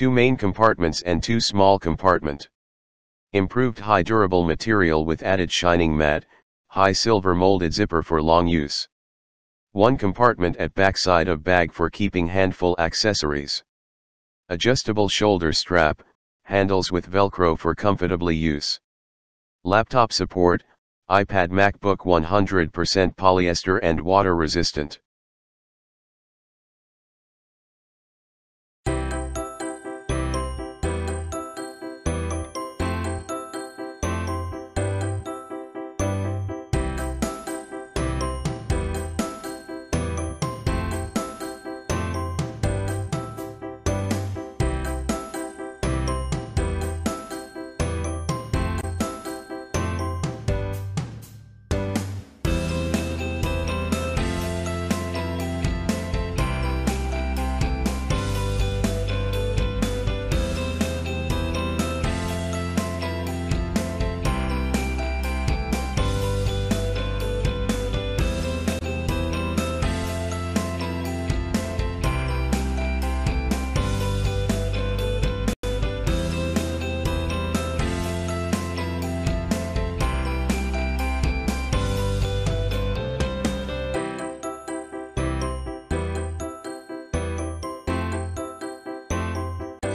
Two main compartments and two small compartment. Improved high durable material with added shining matte, high silver molded zipper for long use. One compartment at backside of bag for keeping handful accessories. Adjustable shoulder strap, handles with velcro for comfortably use. Laptop support, iPad MacBook 100% polyester and water resistant.